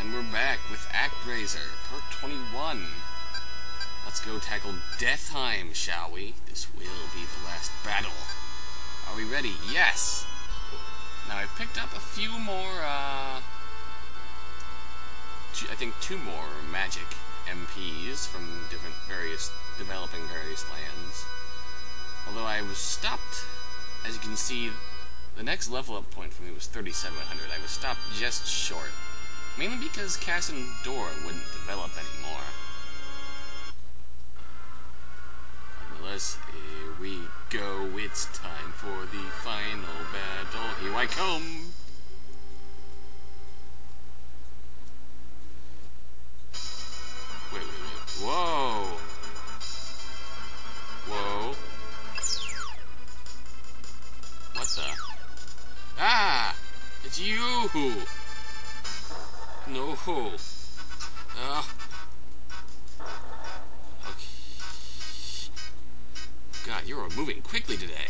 And we're back with ActRaiser, part 21. Let's go tackle Death Heim, shall we? This will be the last battle. Are we ready? Yes! Now, I picked up a few more, uh... I think two more magic MPs from different various, developing various lands. Although I was stopped, as you can see, the next level up point for me was 3700. I was stopped just short. Mainly because Kasandora wouldn't develop anymore. Nonetheless, here we go. It's time for the final battle. Here I come! Wait, wait, wait. Whoa! Whoa. What the? Ah! It's you! No. Uh. Okay. God, you're moving quickly today.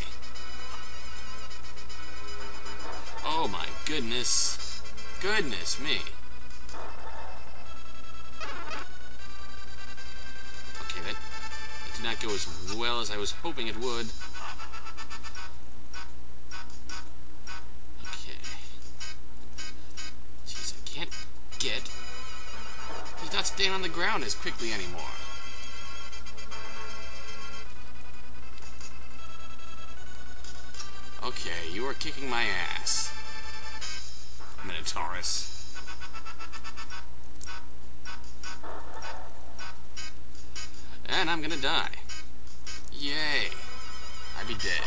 Oh my goodness. Goodness me. Okay, that, that did not go as well as I was hoping it would. Can't get. He's not staying on the ground as quickly anymore. Okay, you are kicking my ass. Minotaurus. And I'm gonna die. Yay. I'd be dead.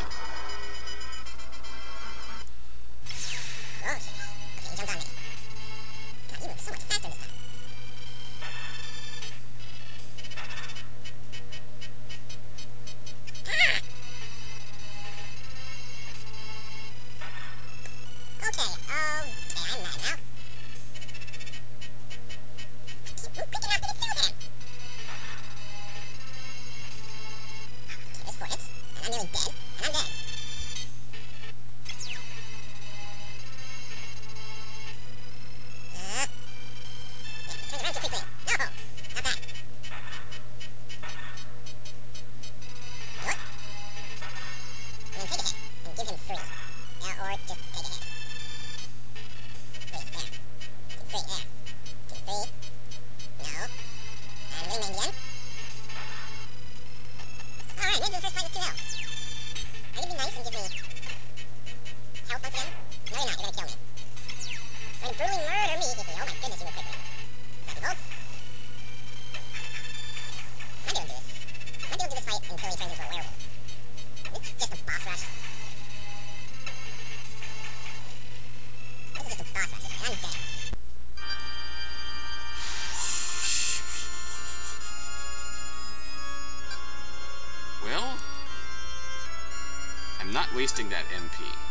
Wasting that MP.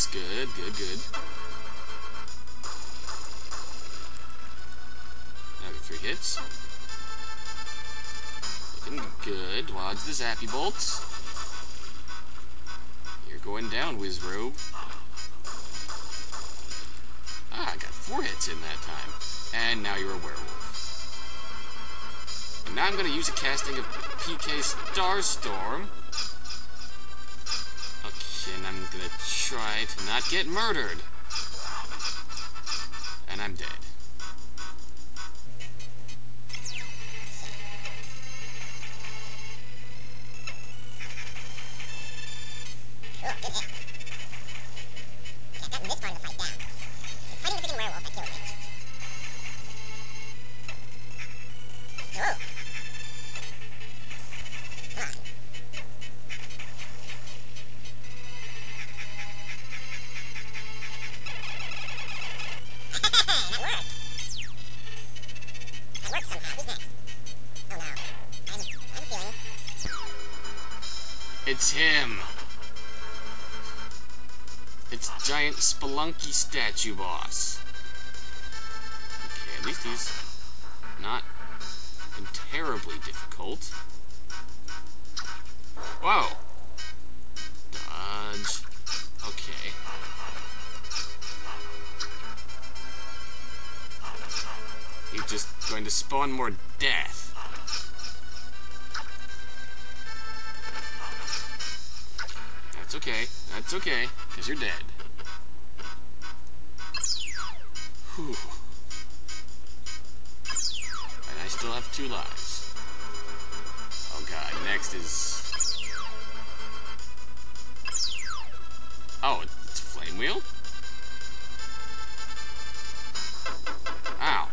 Hits, good, good, good. Another three hits. Looking good. Dodge the zappy bolts. You're going down, Wizrobe. Ah, I got four hits in that time. And now you're a werewolf. And now I'm going to use a casting of PK Starstorm. And I'm to try to not get murdered. And I'm dead. It's him. It's giant Spelunky statue boss. Okay, at least he's not terribly difficult. Whoa! Dodge. Okay. He's just going to spawn more death. That's okay. That's okay, because you're dead. Whew. And I still have two lives. Oh god, next is... Oh, it's Flame Wheel? Ow.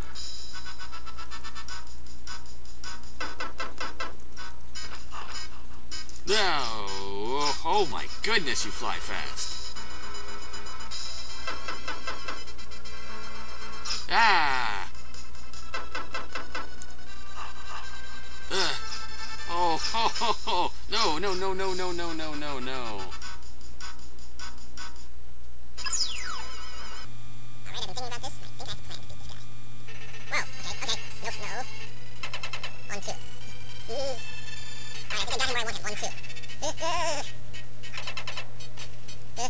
No! Oh my goodness, you fly fast. Ah! Ugh. Oh, ho, ho, ho. No, no, no, no, no, no, no, no, no. Alright, I've been thinking about this, and I think I plan to beat this guy. Whoa, okay, okay. Nope, no. One, two. Mm-hmm. Alright, I think I I him. One, two. Uh, uh.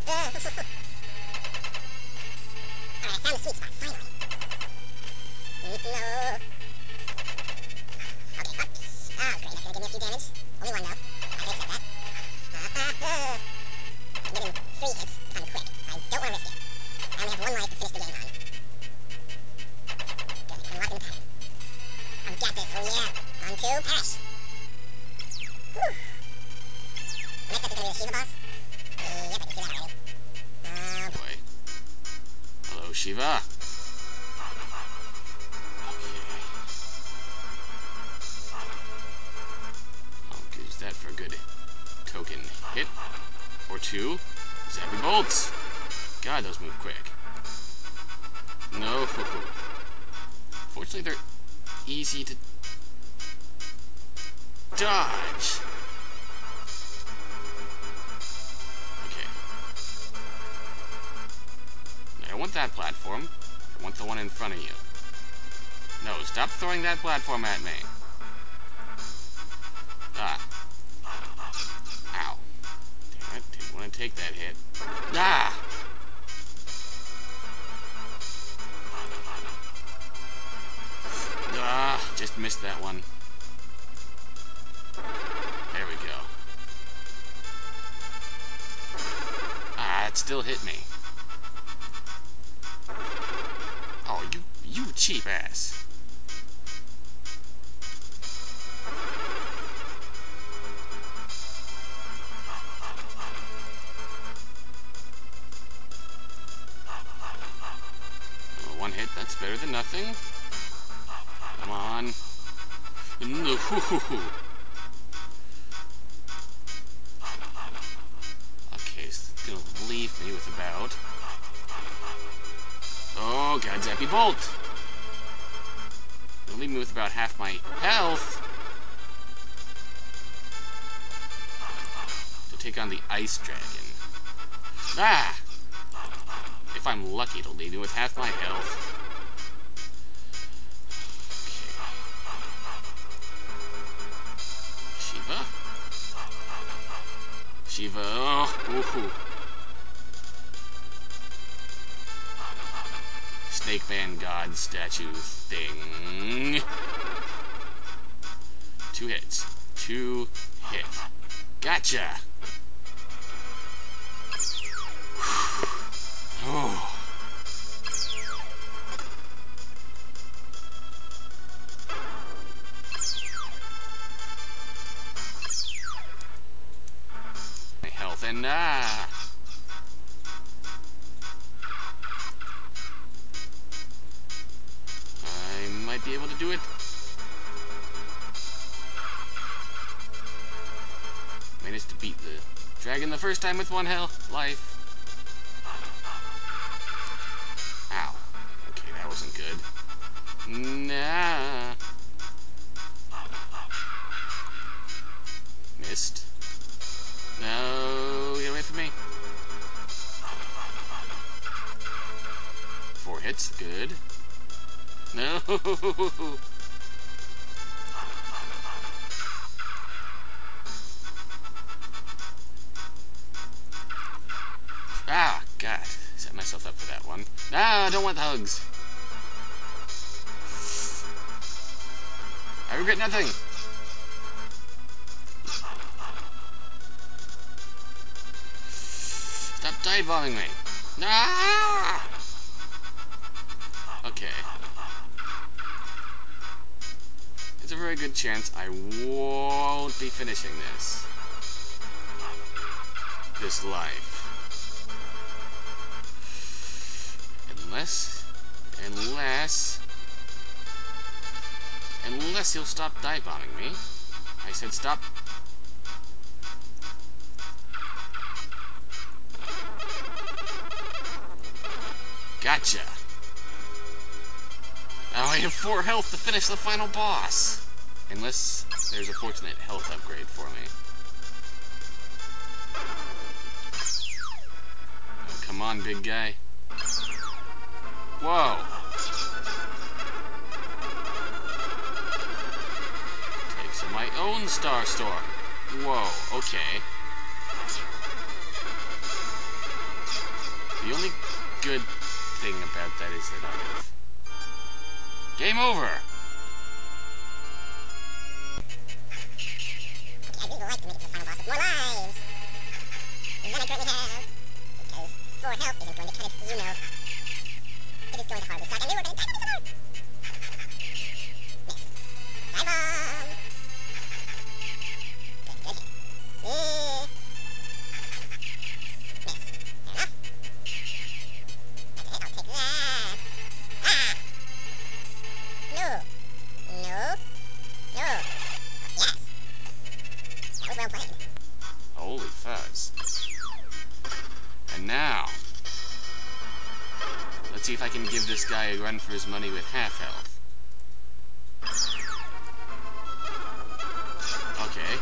Yeah. Fortunately, they're easy to dodge. Okay. I want that platform. I want the one in front of you. No, stop throwing that platform at me. Ah. Ow. Damn it, didn't want to take that hit. Ah, missed that one. There we go. Ah, it still hit me. Oh, you you cheap ass. One hit, that's better than nothing. Come on. No, Okay, so it's gonna leave me with about. Oh, God, Zappy Bolt! It'll leave me with about half my health. To take on the Ice Dragon. Ah! If I'm lucky, it'll leave me with half my health. Shiva. Oh. Snake Man God statue thing. Two hits. Two hits. Gotcha. I might be able to do it. Managed to beat the dragon the first time with one health life. Ow. Okay, that wasn't good. Nah. Missed. No, hits, good. No! Ah, God. Set myself up for that one. Ah, I don't want the hugs. I regret nothing. Stop dive bombing me. Ah! Good chance I won't be finishing this. This life. Unless, unless, unless he'll stop dive bombing me. I said stop. Gotcha. Now I have four health to finish the final boss. Unless there's a fortunate health upgrade for me. Oh, come on, big guy. Whoa. Takes my own Star Storm. Whoa, okay. The only good thing about that is that I have... Game over! You know. This guy a run for his money with half health. Okay.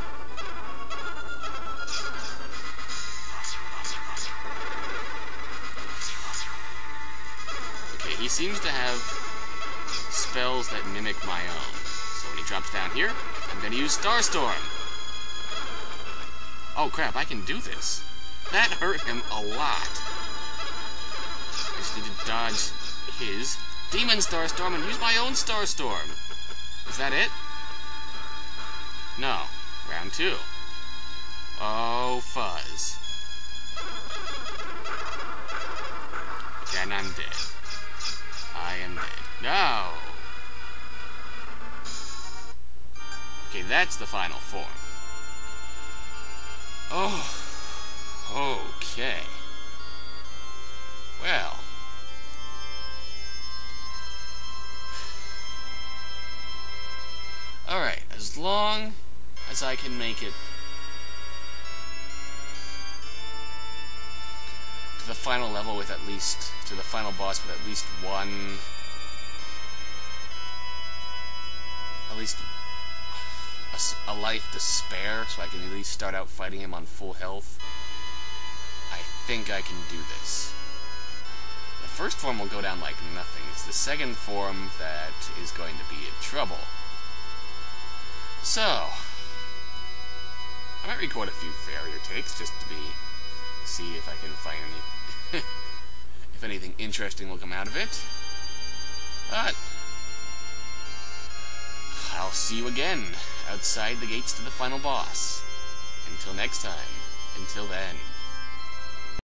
Okay, he seems to have spells that mimic my own. So when he drops down here, I'm gonna use Starstorm. Oh crap, I can do this. That hurt him a lot. I just need to dodge his Demon Starstorm and use my own Starstorm. Is that it? No. Round two. Oh, fuzz. And I'm dead. I am dead. No! Okay, that's the final form. Oh, okay. Well. As long as I can make it to the final level with at least, to the final boss with at least one, at least a life to spare, so I can at least start out fighting him on full health. I think I can do this. The first form will go down like nothing. It's the second form that is going to be in trouble. So, I might record a few failure takes just to be see if I can find any if anything interesting will come out of it. But I'll see you again outside the gates to the final boss. Until next time, until then.